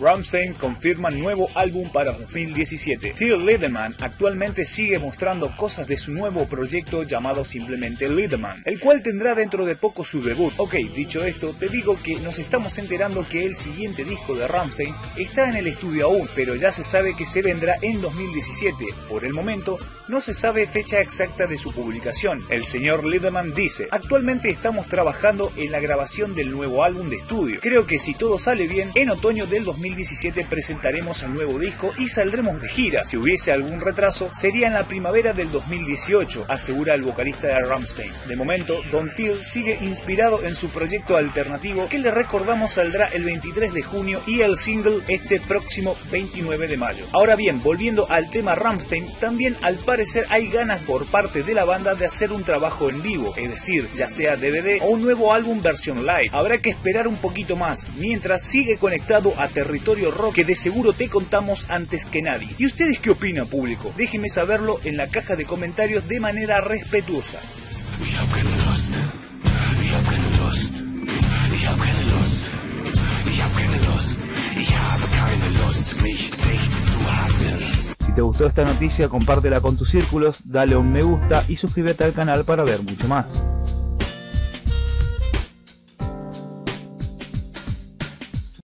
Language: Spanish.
Rammstein confirma nuevo álbum para 2017. Till Lindemann actualmente sigue mostrando cosas de su nuevo proyecto llamado simplemente Lindemann, el cual tendrá dentro de poco su debut. Ok, dicho esto, te digo que nos estamos enterando que el siguiente disco de Rammstein está en el estudio aún, pero ya se sabe que se vendrá en 2017. Por el momento, no se sabe fecha exacta de su publicación. El señor Lindemann dice, actualmente estamos trabajando en la grabación del nuevo álbum de estudio. Creo que si todo sale bien, en otoño del 2017 presentaremos el nuevo disco y saldremos de gira. Si hubiese algún retraso, sería en la primavera del 2018, asegura el vocalista de Rammstein. De momento, Don Till sigue inspirado en su proyecto alternativo que le recordamos saldrá el 23 de junio y el single este próximo 29 de mayo. Ahora bien, volviendo al tema Rammstein, también al parecer hay ganas por parte de la banda de hacer un trabajo en vivo, es decir, ya sea DVD o un nuevo álbum versión live. Habrá que esperar un poquito más, mientras sigue conectado a territorio rock que de seguro te contamos antes que nadie. ¿Y ustedes qué opinan, público? Déjenme saberlo en la caja de comentarios de manera respetuosa. Si te gustó esta noticia, compártela con tus círculos, dale un me gusta y suscríbete al canal para ver mucho más.